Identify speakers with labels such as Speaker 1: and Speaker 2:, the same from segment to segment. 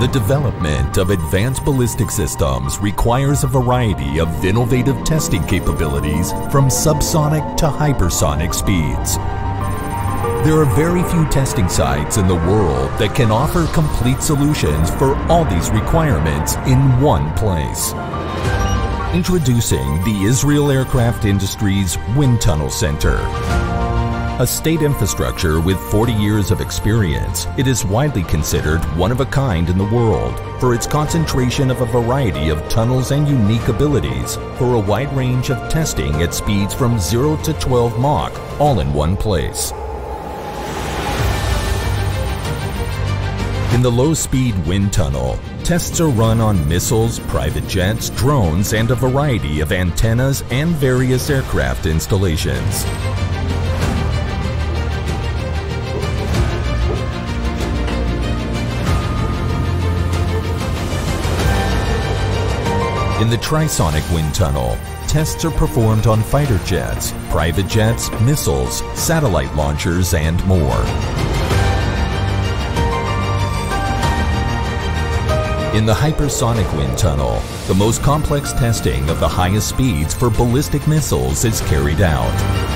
Speaker 1: The development of advanced ballistic systems requires a variety of innovative testing capabilities from subsonic to hypersonic speeds. There are very few testing sites in the world that can offer complete solutions for all these requirements in one place. Introducing the Israel Aircraft Industries Wind Tunnel Center. A state infrastructure with 40 years of experience, it is widely considered one of a kind in the world for its concentration of a variety of tunnels and unique abilities for a wide range of testing at speeds from 0 to 12 Mach, all in one place. In the low-speed wind tunnel, tests are run on missiles, private jets, drones, and a variety of antennas and various aircraft installations. In the trisonic wind tunnel, tests are performed on fighter jets, private jets, missiles, satellite launchers, and more. In the hypersonic wind tunnel, the most complex testing of the highest speeds for ballistic missiles is carried out.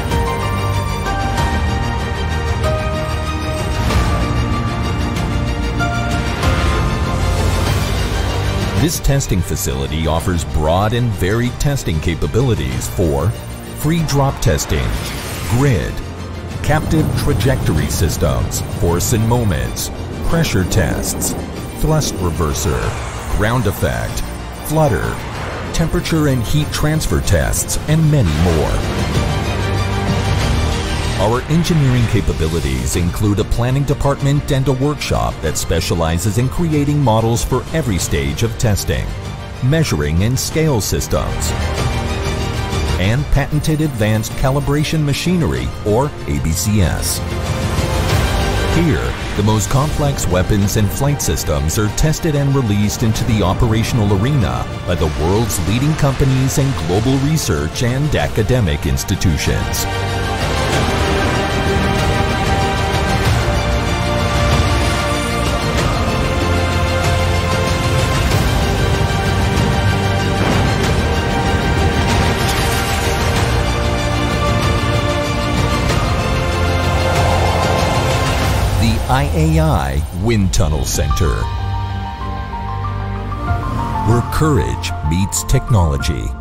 Speaker 1: This testing facility offers broad and varied testing capabilities for free drop testing, grid, captive trajectory systems, force and moments, pressure tests, thrust reverser, ground effect, flutter, temperature and heat transfer tests, and many more. Our engineering capabilities include a planning department and a workshop that specializes in creating models for every stage of testing, measuring and scale systems, and patented advanced calibration machinery, or ABCS. Here, the most complex weapons and flight systems are tested and released into the operational arena by the world's leading companies and global research and academic institutions. IAI Wind Tunnel Center. Where courage meets technology.